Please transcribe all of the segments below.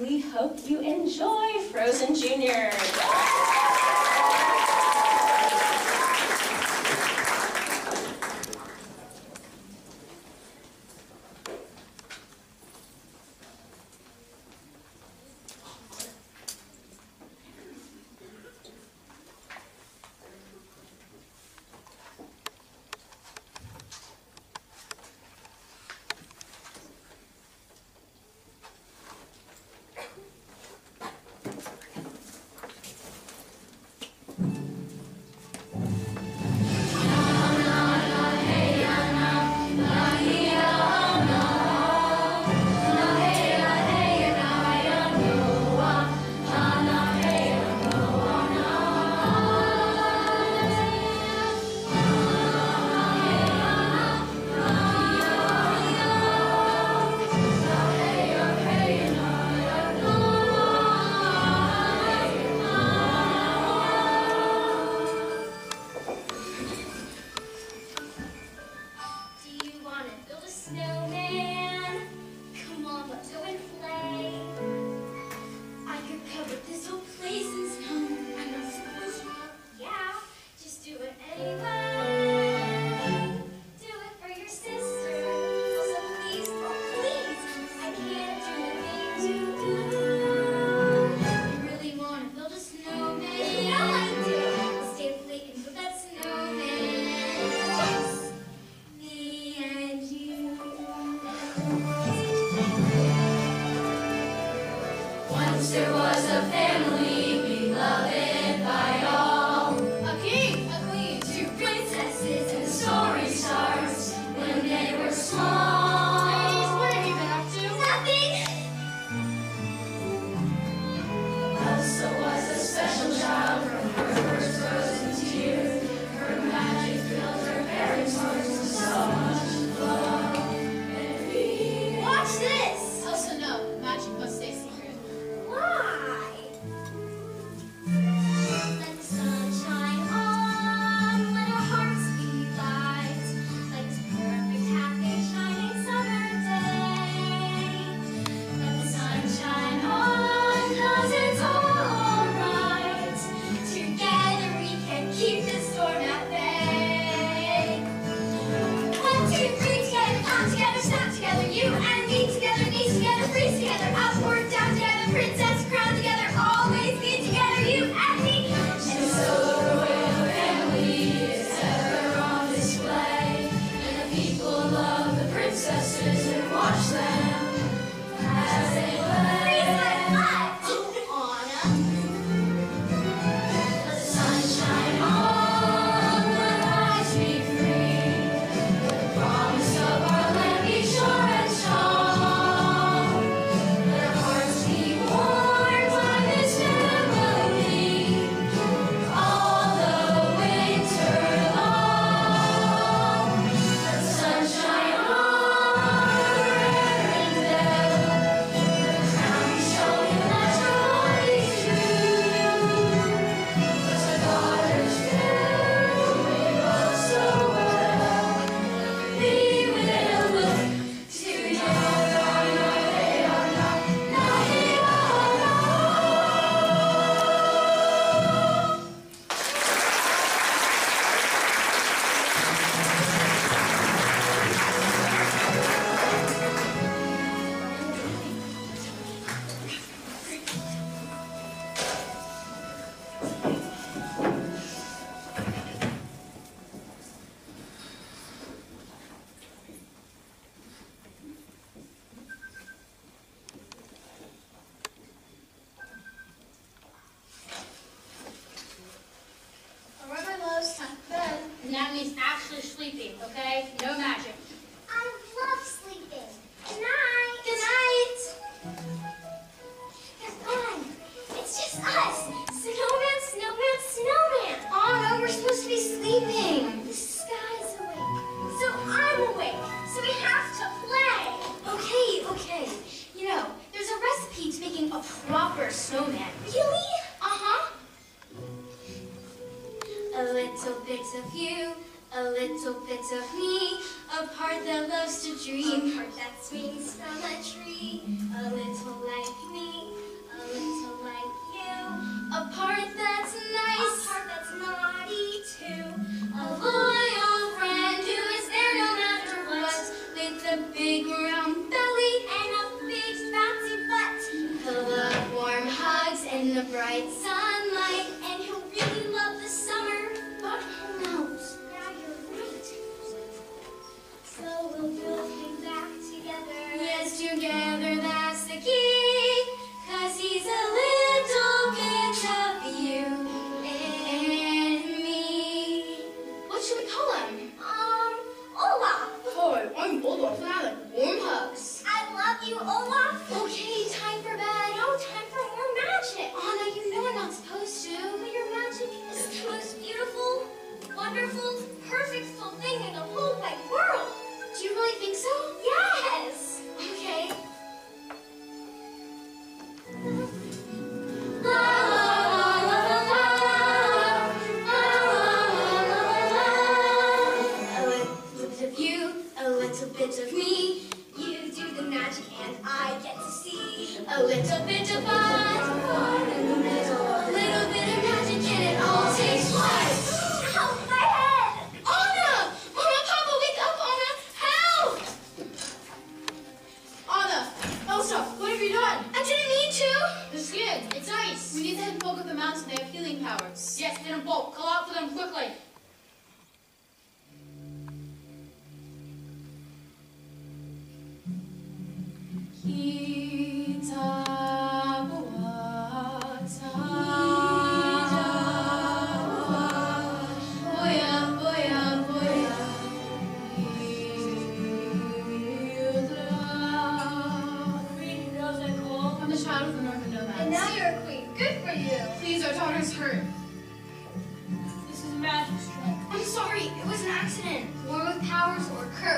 we hope you enjoy Frozen Junior. Once there was a family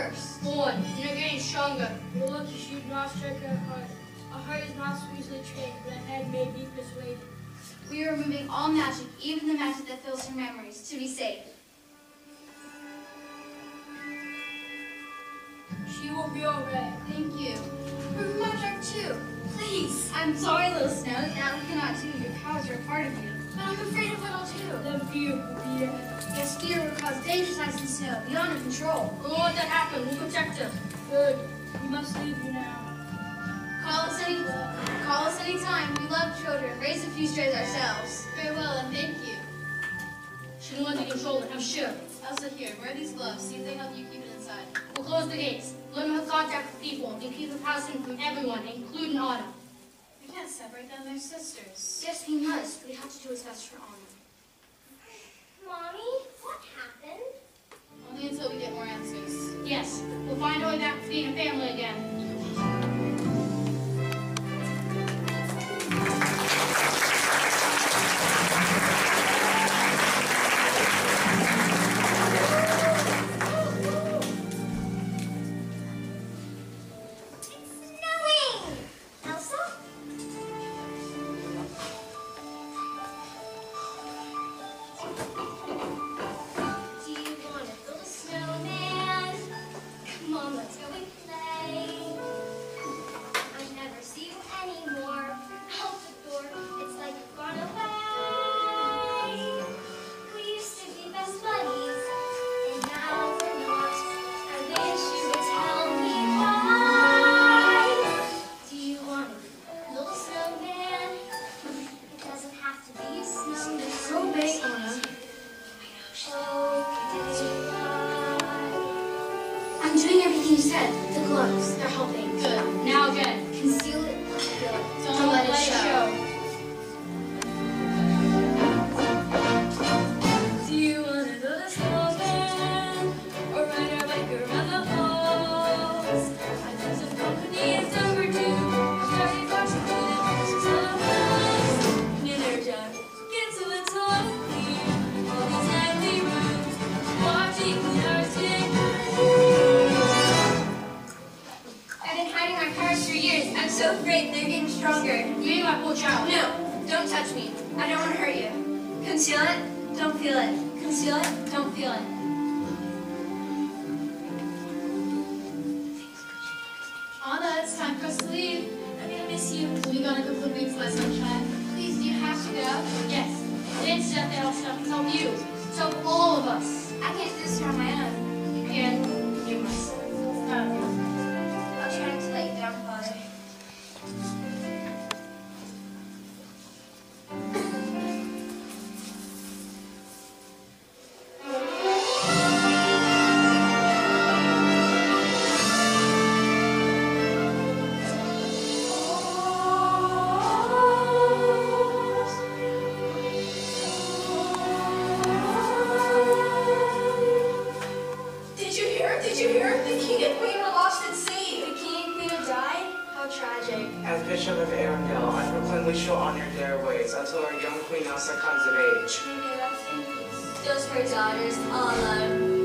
first. Born, and are getting stronger. The look you shoot not strike her heart. Our heart is not so easily trained, but a head may be persuaded. We are removing all magic, even the magic that fills her memories, to be safe. She will be all right. Thank you. Remove magic too, please. I'm sorry, little Snow. That we cannot do. Your powers are a part of you. But I'm afraid of it all too. The fear will be The scare will cause dangerous signs and beyond control. We'll let that happen. We'll protect him. Good. We must leave you now. Call us any call us anytime. We love children. Raise a few strays ourselves. Farewell and thank you. Shouldn't let the control it, I'm sure. Elsa here, wear these gloves. See if they help you keep it inside. We'll close the gates. Limit her contact with people and keep the house in from everyone, including Autumn can't separate them. They're sisters. Yes, we must. We have to do what's best for Anna. Mommy, what happened? Only until we get more answers. Yes, we'll find our way back to being a family again. Comes of age. Those four daughters, all alone.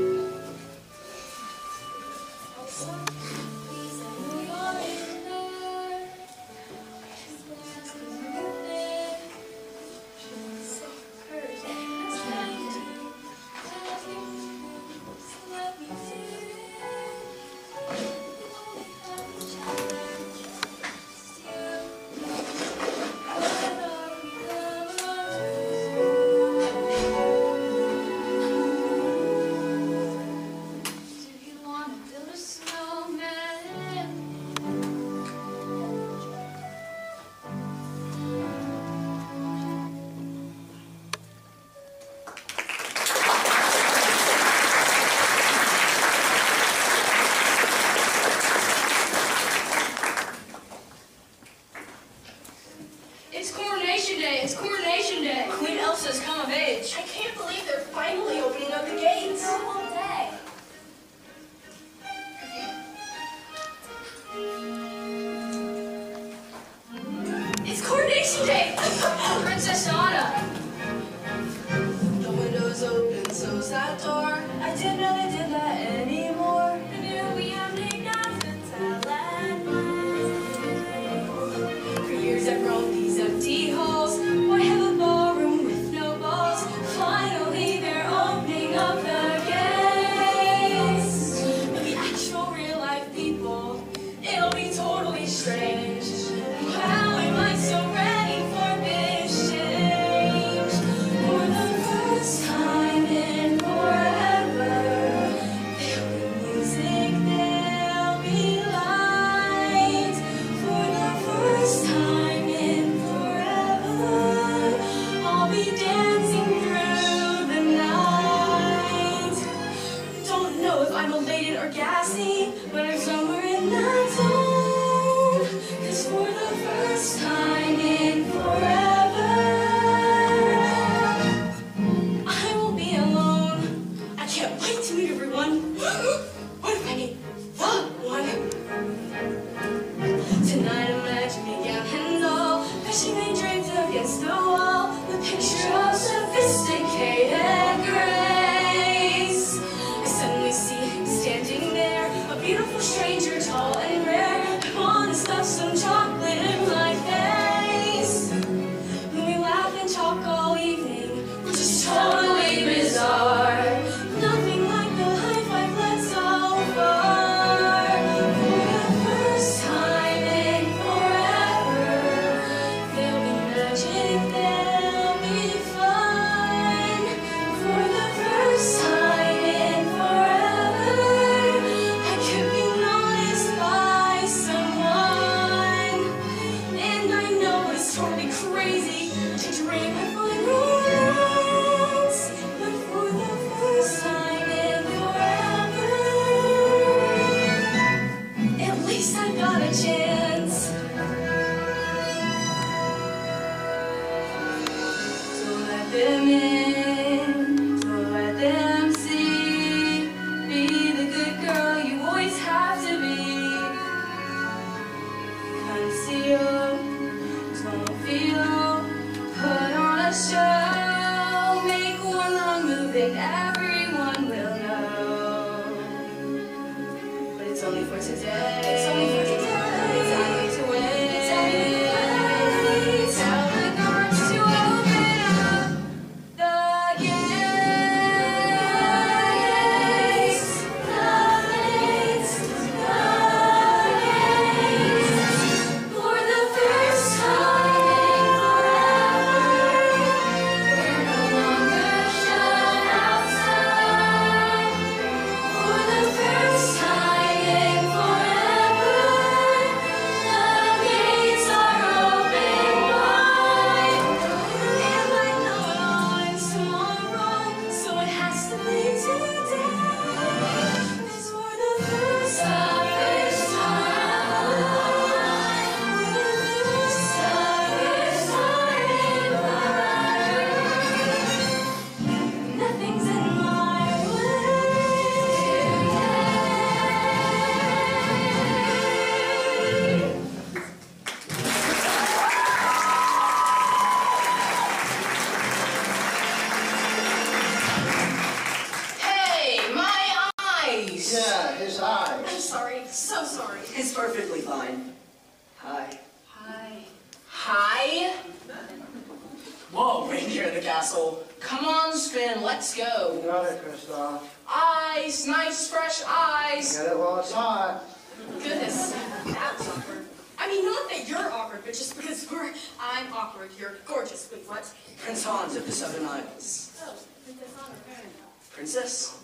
Awkward. You're gorgeous. Wait, what? Prince Hans of the Southern Isles. Oh, Princess Anna. Princess?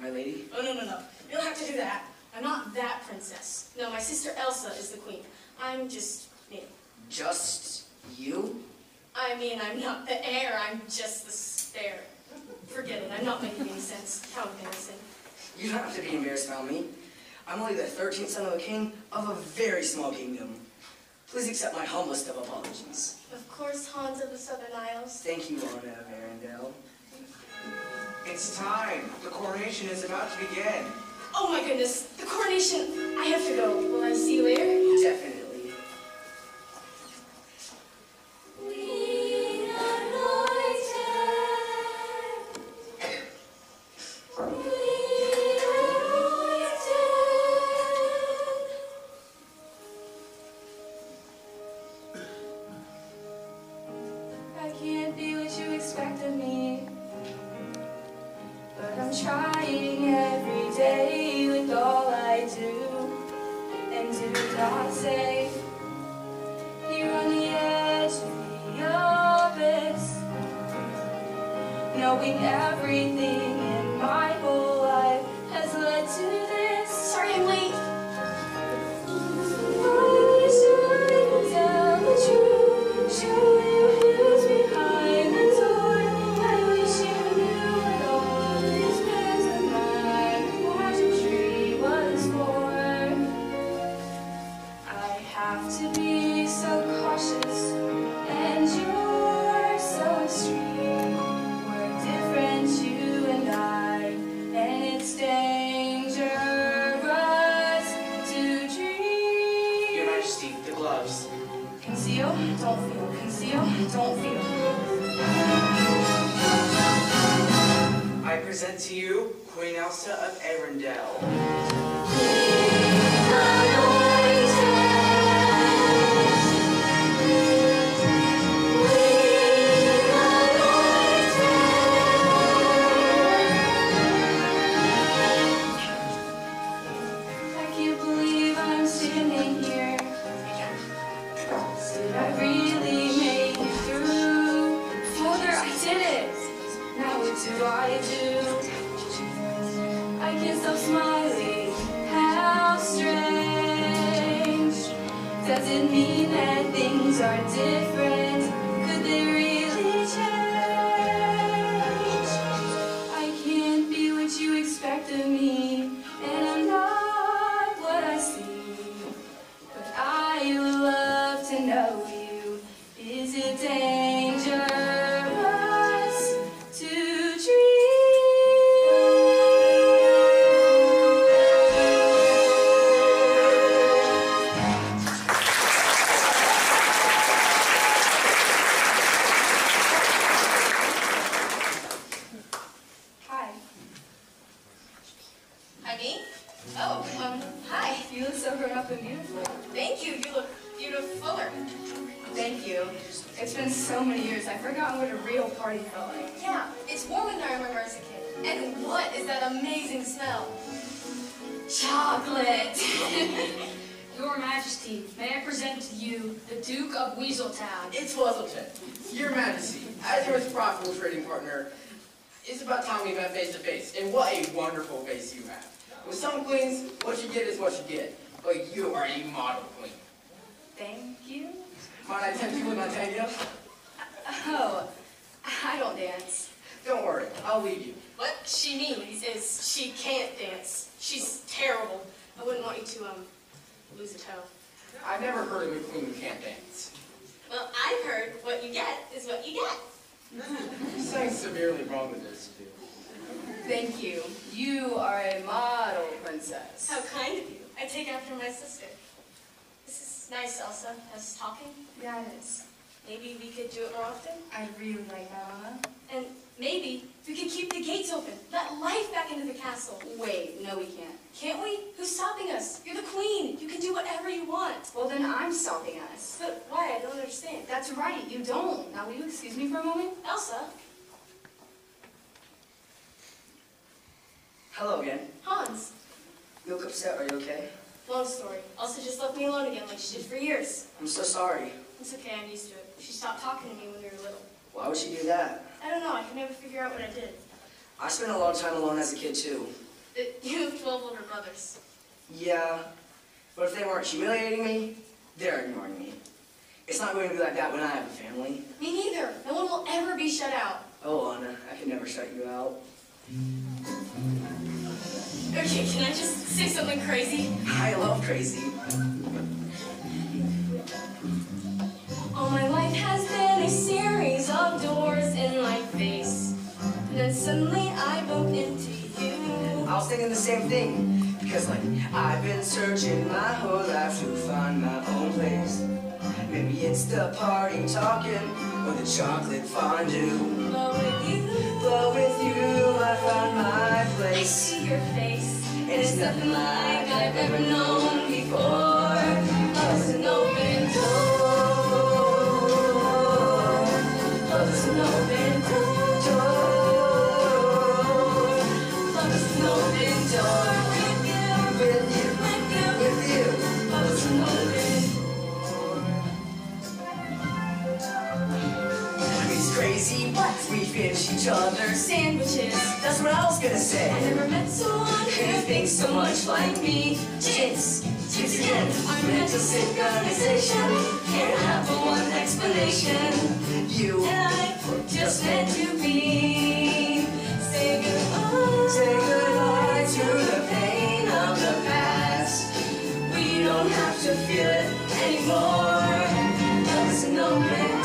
My lady? Oh, no, no, no. You don't have to do that. I'm not that princess. No, my sister Elsa is the queen. I'm just me. Just you? I mean, I'm not the heir. I'm just the spare. Forget it. I'm not making any sense. How embarrassing. You don't have to be embarrassed about me. I'm only the 13th son of a king of a very small kingdom. Please accept my humblest of apologies. Of course, Hans of the Southern Isles. Thank you, Anna of Arendelle. It's time. The coronation is about to begin. Oh my goodness, the coronation. I have to go. Will I see you later? Definitely. Chocolate. Your Majesty, may I present to you the Duke of Weaseltown? It's Weselton. Your Majesty, as your most profitable trading partner, it's about time we met face to face. And what a wonderful face you have. With some queens, what you get is what you get. But you are a model queen. Thank you. Might I tempt you with my tango? Oh, I don't dance. Don't worry, I'll lead you. What she means is she can't dance. She's terrible. I wouldn't want you to, um, lose a toe. I've never heard of a queen who can't dance. Well, I've heard what you get is what you get. There's something severely wrong with this, too. Thank you. You are a model princess. How kind of you. I take after my sister. This is nice, Elsa. Us talking. Yeah, it is. Maybe we could do it more often. I really like that, Anna. And Maybe if we could keep the gates open, let life back into the castle. Wait, no we can't. Can't we? Who's stopping us? You're the queen. You can do whatever you want. Well then I'm stopping us. But why? I don't understand. That's right, you don't. Now will you excuse me for a moment? Elsa? Hello again. Hans? You look upset. Are you okay? Long story. Elsa just left me alone again like she did for years. I'm so sorry. It's okay, I'm used to it. She stopped talking to me when we were little. Why would she do that? I don't know, I can never figure out what I did. I spent a lot of time alone as a kid too. You have 12 older brothers. Yeah, but if they weren't humiliating me, they're ignoring me. It's not going to be like that when I have a family. Me neither. No one will ever be shut out. Oh, Anna, I can never shut you out. Okay, can I just say something crazy? I love crazy. Suddenly I bumped into you. I was thinking the same thing. Because, like, I've been searching my whole life to find my own place. Maybe it's the party talking or the chocolate fondue. But with you, But with you, I found my place. I see your face. And it's nothing like I've ever known before. Love's an open door. Love's an open We finish each other's. Sandwiches. That's what I was gonna say. I never met someone who thinks so much like me. Chits, chits again. Our mental synchronization can't have one explanation. You And I were just meant to be. Say goodbye. say goodbye to the pain of the past. We don't have to feel it anymore. Love's an open door.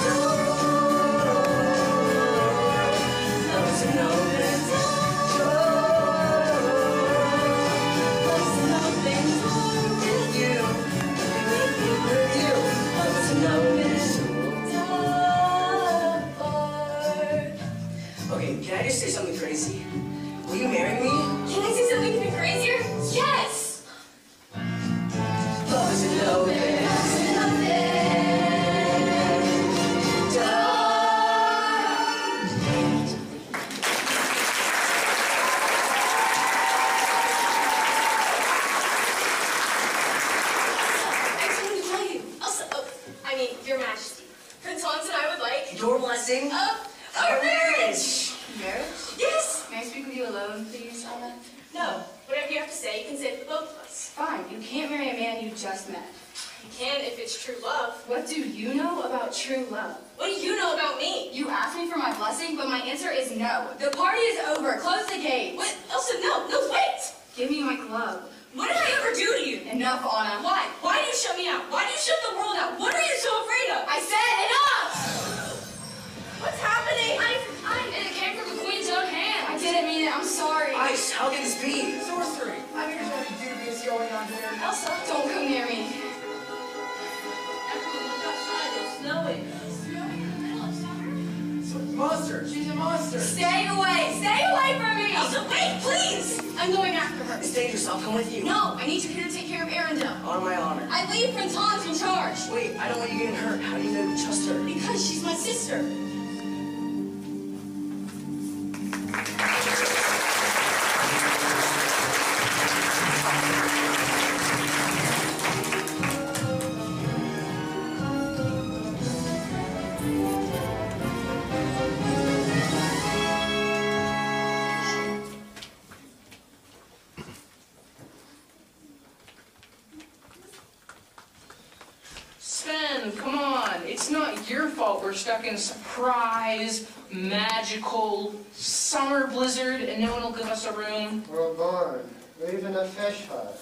Room. We're bored. Even a fish hut.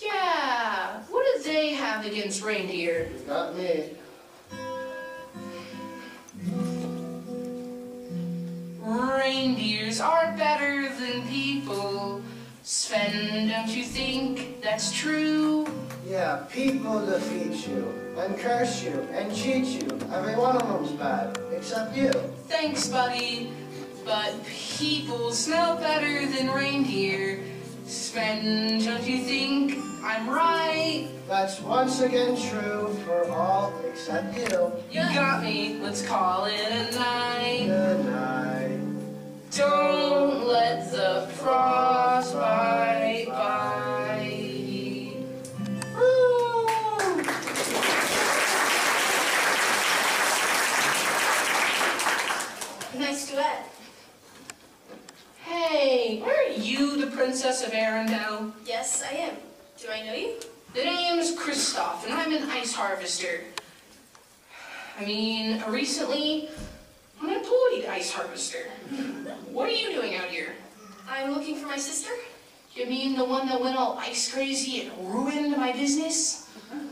Yeah, what do they have against reindeer? Got me. Reindeers are better than people. Sven, don't you think that's true? Yeah, people defeat you, and curse you, and cheat you. Every one of them's bad, except you. Thanks, buddy. But people smell better than reindeer. Sven, don't you think I'm right? That's once again true for all except you. You got me. Let's call it a night. Good night. Don't let the frostbite bite. Woo! Nice duet. Hey, aren't you the princess of Arendelle? Yes, I am. Do I know you? The name's Kristoff, and I'm an ice harvester. I mean, recently, I'm an employed ice harvester. What are you doing out here? I'm looking for my sister. You mean the one that went all ice crazy and ruined my business?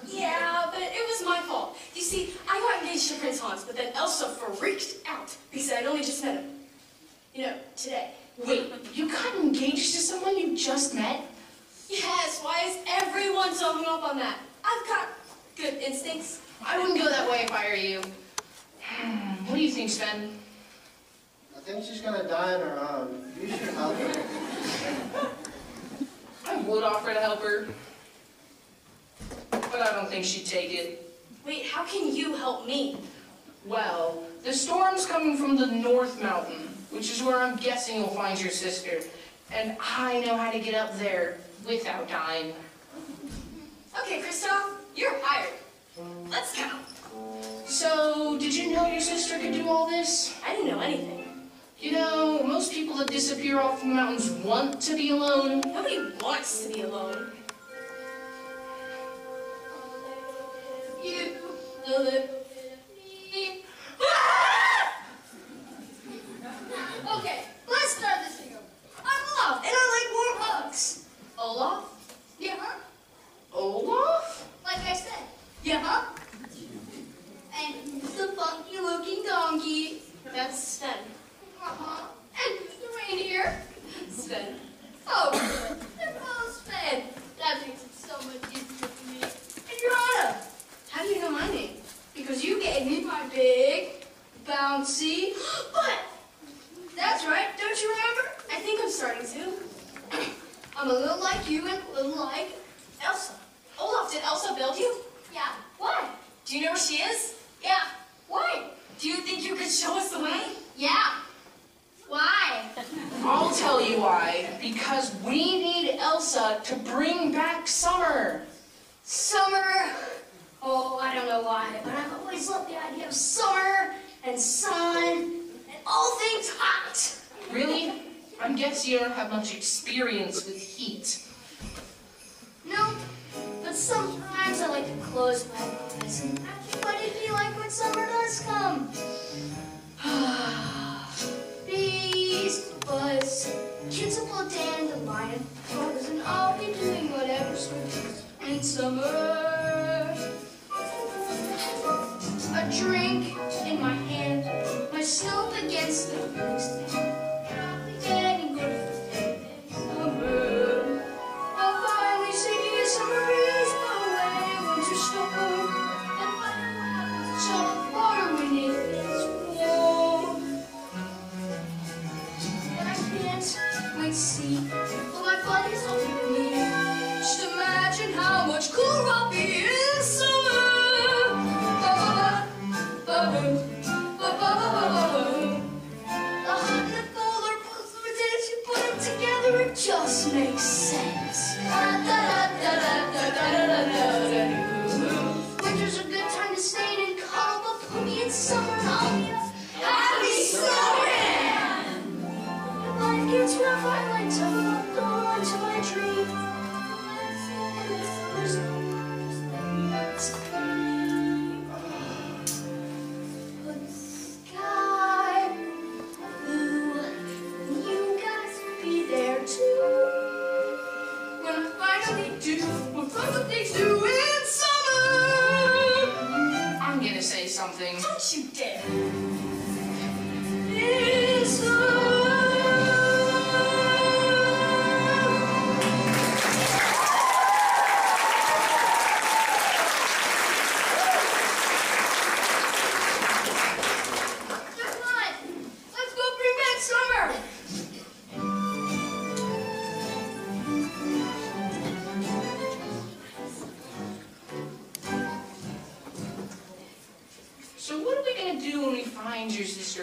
Yeah, but it was my fault. You see, I got engaged to Prince Hans, but then Elsa freaked out because I'd only just met him. You know, today. Wait, you got engaged to someone you just met? Yes, why is everyone so hung up on that? I've got good instincts. I wouldn't go that way if I were you. Hmm, What do you think, Sven? I think she's gonna die on her own. You should help her. I would offer to help her, but I don't think she'd take it. Wait, how can you help me? Well, the storm's coming from the North Mountain, which is where I'm guessing you'll find your sister. And I know how to get up there without dying. Okay, Kristoff, you're hired. Let's go. So, did you know your sister could do all this? I didn't know anything. You know, most people that disappear off the mountains want to be alone. Nobody wants to be alone. You, the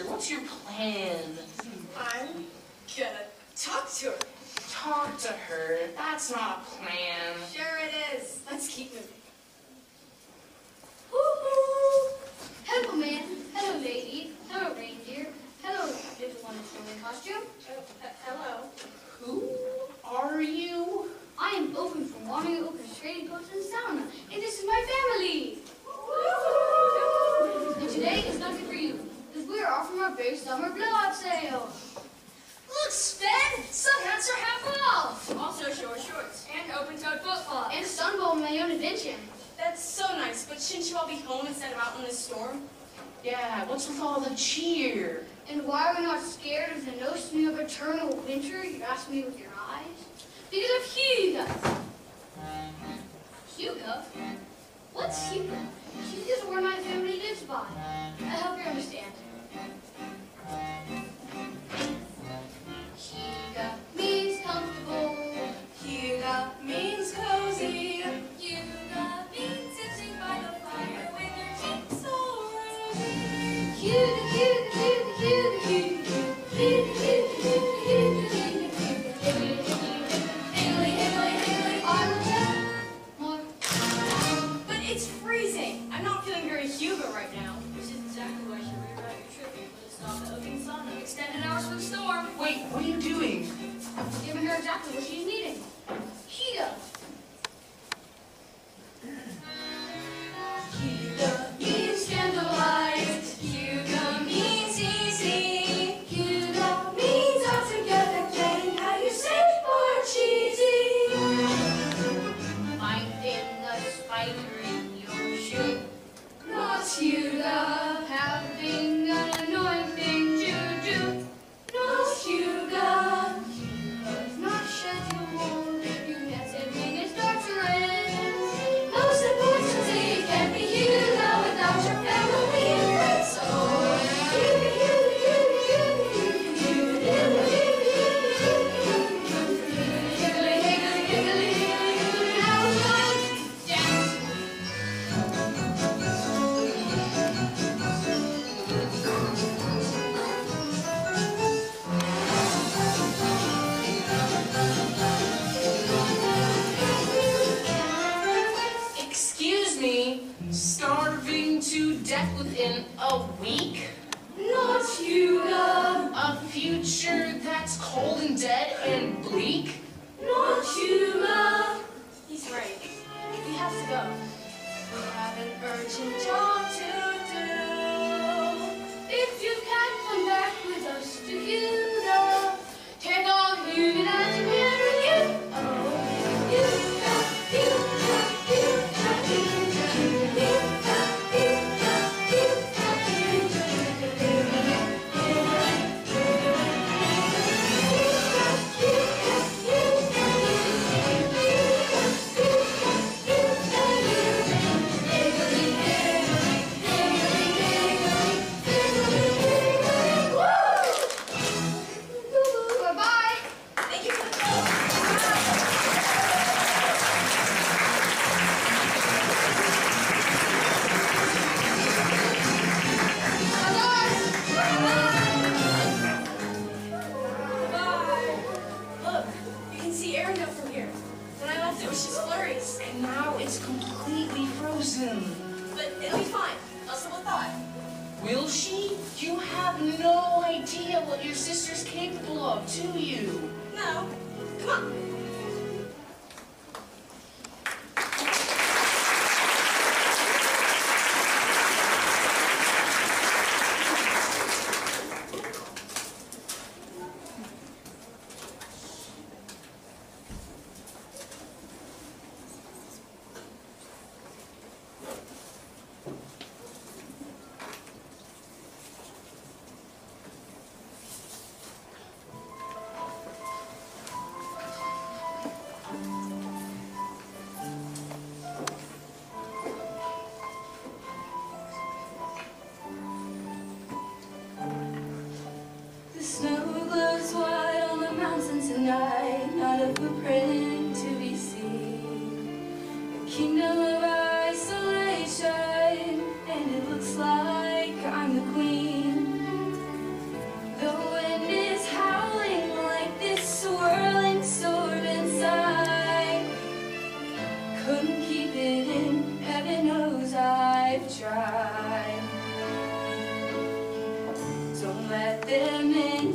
What's your plan? I'm gonna talk to her. Talk to her? That's not a plan.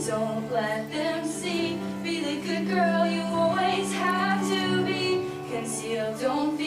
Don't let them see. Be the good girl you always have to be. Conceal, don't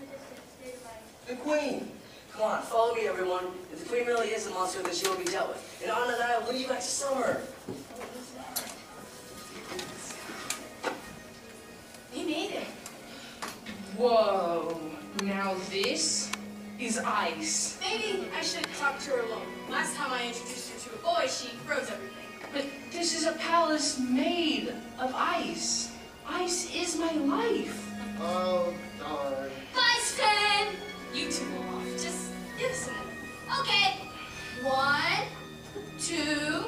the distance. They arrived. The Queen. Come on, follow me, everyone. If the queen really is the monster, then she will be dealt with. And Anna and I will leave you back to summer. We made it. Whoa. Now this is ice. Maybe I should talk to her alone. Last time I introduced her to a boy, she froze everything. But this is a palace made of ice. Ice is my life. Oh, darn. Bye, Sven! You two go off. Just give us a minute. Okay. One, two,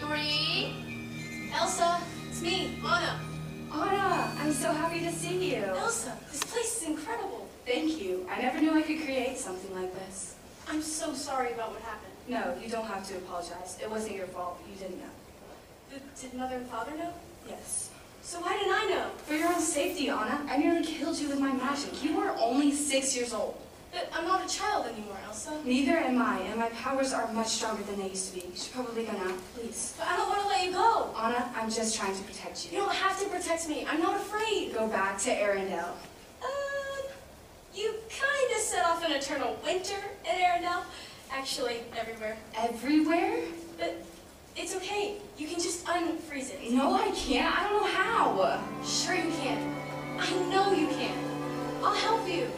three. Elsa, it's me, Anna. Anna, I'm so happy to see you. Elsa, this place is incredible. Thank you. I never knew I could create something like this. I'm so sorry about what happened. No, you don't have to apologize. It wasn't your fault. You didn't know. Did, did mother and father know? Yes. So why didn't I know? For your own safety, Anna, I nearly killed you with my magic. You were only six years old. But I'm not a child anymore, Elsa. Neither am I, and my powers are much stronger than they used to be. You should probably go now, please. But I don't want to let you go. Anna, I'm just trying to protect You you. don't have to protect me. I'm not afraid. Go back to Arendelle. Um, you kind of set off an eternal winter in Arendelle. Actually, everywhere. Everywhere? But it's okay. You can just unfreeze it. No, I can't. I don't know how. Sure you can. I know you can. I'll help you.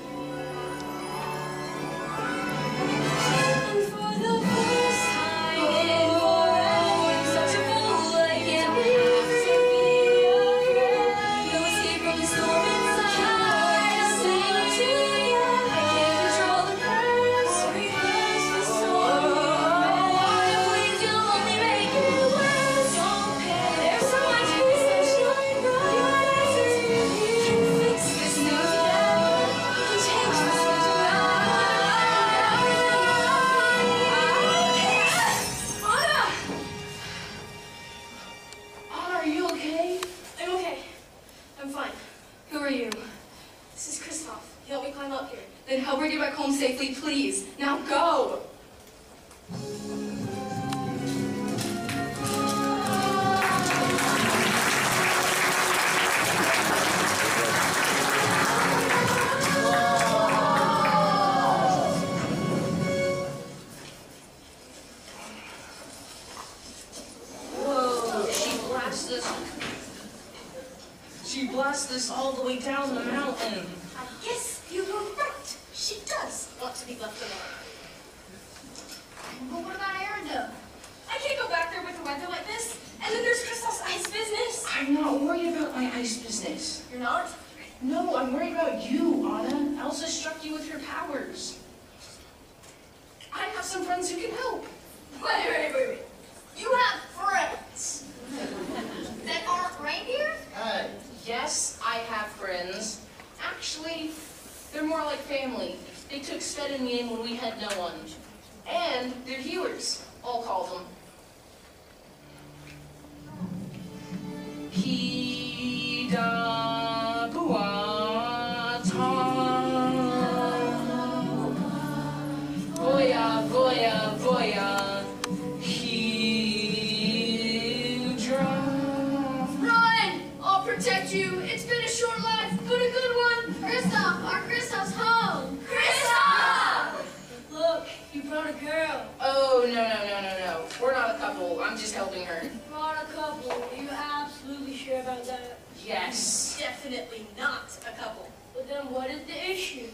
Just helping her. Brought a couple. Are you absolutely sure about that? Yes. Definitely not a couple. But then what is the issue?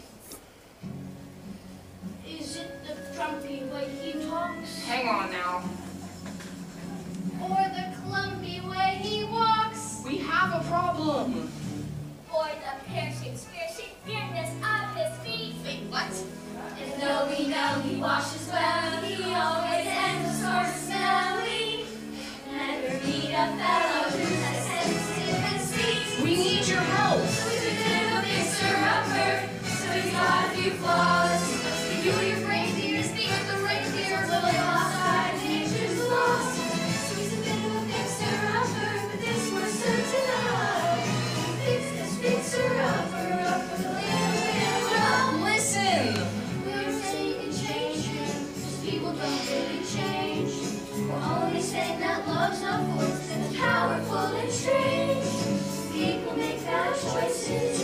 Is it the grumpy way he talks? Hang on now. Or the clumpy way he walks? We have a problem. Or the piercing, piercing fairness of his feet? Wait, what? And though we know he washes well, he always ends We need your help. So he's got a few flaws. Reindeer reindeer will nature's. So he's a bit of a fixer upper, but this certain of. Fixer upper, Listen. We change people don't really change. We're only saying that love's not for strange. People make bad choices.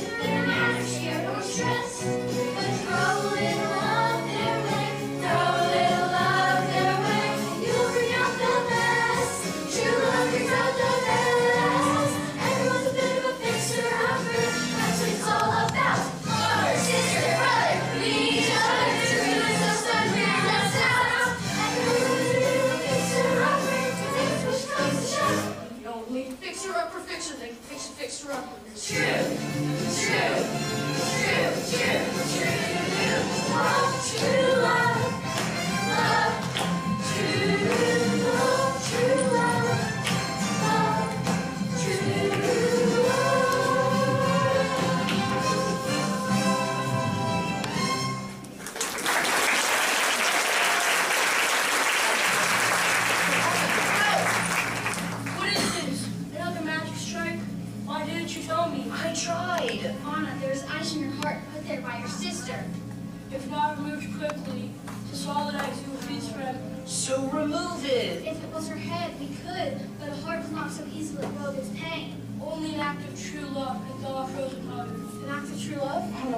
It, fix it, run. True, true, true, true, true. Love, true love, love,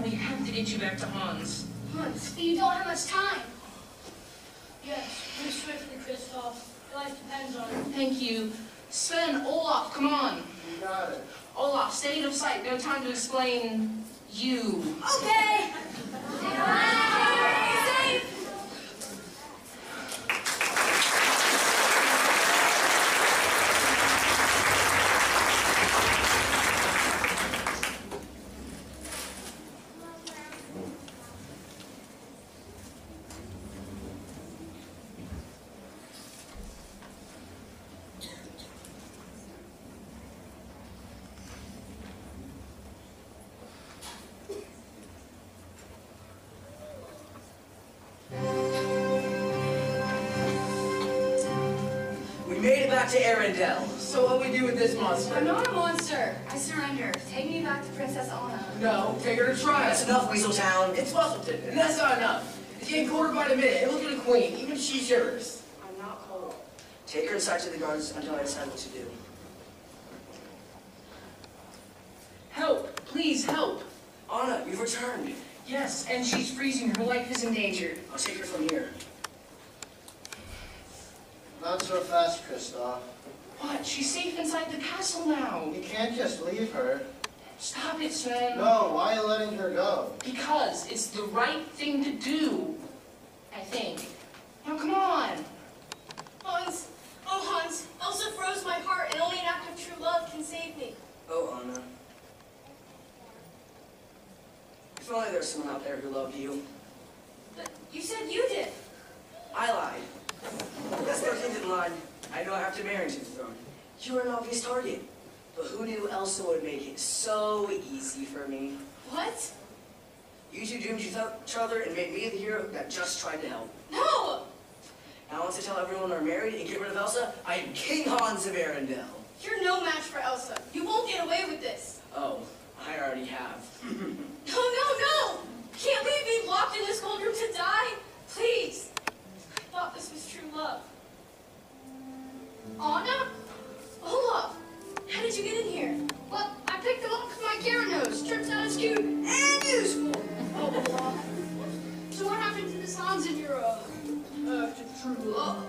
we have to get you back to Hans. Hans, you don't have much time. Yes, move swiftly, Kristoff. Your life depends on it. Thank you. Sven, Olaf, come on. You got it. Olaf, stay out of sight. No time to explain you. Okay. We monster? I'm not a monster. I surrender. Take me back to Princess Anna. No, take her to trial. That's enough, Weaseltown. It's Weselton, and that's not enough. It's getting colder by the minute. And look at the queen, even she shivers. I'm not cold. Take her inside to the gardens until I decide what to do. Help, please help. Anna, you've returned. Yes, and she's freezing. Her life is in danger. I'll take her from here. Not so fast, Kristoff. What? She's safe inside the castle now. You can't just leave her. Stop it, Sven. No, why are you letting her go? Because it's the right thing to do. I think. Now come on. Hans! Oh, Hans! Elsa froze my heart, and only an act of true love can save me. Oh, Anna. If only there was someone out there who loved you. But you said you did. I lied. That's 13th in line. I know I have to marry to the throne. You're an obvious target. But who knew Elsa would make it so easy for me? What? You two doomed each other and made me the hero that just tried to help. No! Now, once I tell everyone we're married and get rid of Elsa, I am King Hans of Arendelle. You're no match for Elsa. You won't get away with this. Oh, I already have. No, no, no! Can't leave me locked in this cold room to die. Please. I thought this was true love. Anna? Olaf, how did you get in here? Well, I picked them up with my Gyarados, trips out as cute and useful. Oh, Olaf. So what happened to this Hans in your, uh, Uh, true love.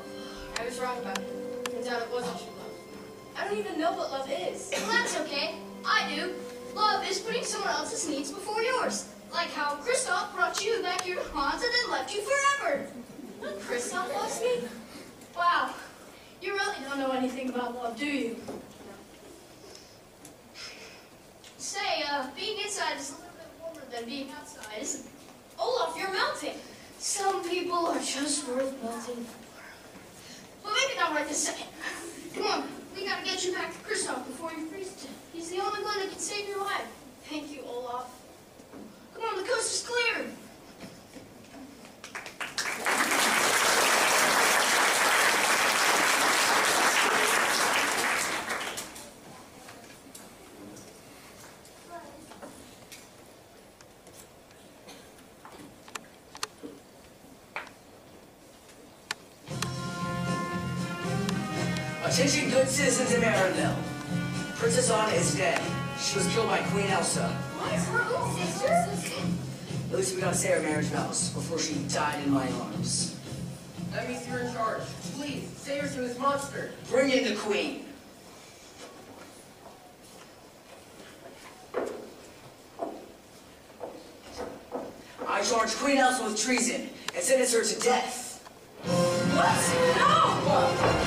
I was wrong about it. Turns out it wasn't true love. I don't even know what love is. Well, that's okay. I do. Love is putting someone else's needs before yours. Like how Kristoff brought you back here to Hans and then left you forever. Kristoff loves me? Wow. You really don't know anything about love, do you? Say, uh, being inside is a little bit warmer than being outside, isn't it? Olaf, you're melting. Some people are just worth melting for. But maybe not right this second. Come on, we gotta get you back to Kristoff before you freeze to death. He's the only one that can save your life. Thank you, Olaf. Come on, the coast is clear. Is dead. She was killed by Queen Elsa. What? Her own sister? At least we gotta say our marriage vows before she died in my arms. That means you're in charge. Please, save her from this monster. Bring in the queen. I charge Queen Elsa with treason and sentence her to death. What? No!